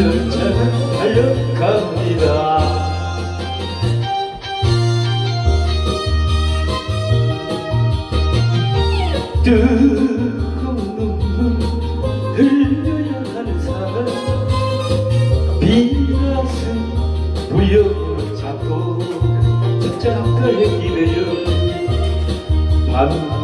열차는 달려갑니다 뜨거운 눈물 흘려야 하는 사람 빈 가슴 부여 잡고 저장가에 기대어 밤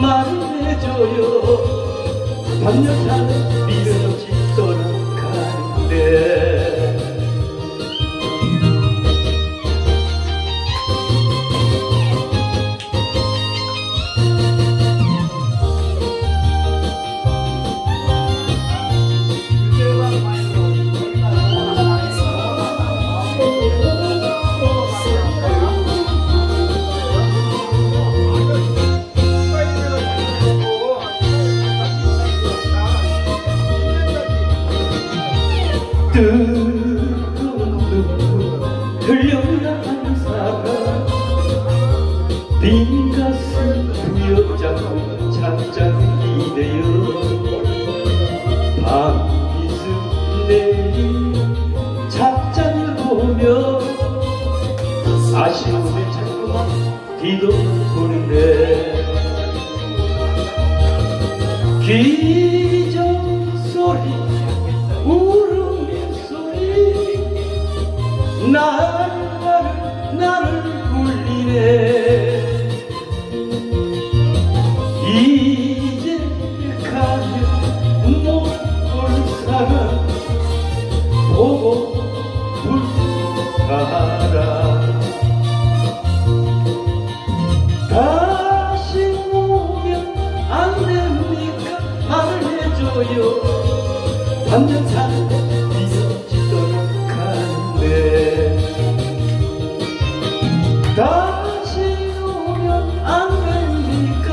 말을 해줘요. 밤여자는 미련 없이 뜨거운 눈물 흘려야 하는 사람 빈 가슴 부여잡고 잠잠히네요 밤이슬 내린 찻잔을 보며 아쉬움에 자꾸만 뒤돌보는데 기 나를 울리네. 이제 가면 못 볼 사람 보고 불살아 다시 오면 안 됩니까? 말을 해줘요. 완전 사 大气如棉，安稳的歌。